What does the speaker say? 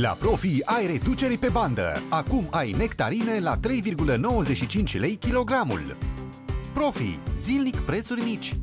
La Profi ai reduceri pe bandă. Acum ai nectarine la 3,95 lei kilogramul. Profi. Zilnic prețuri mici.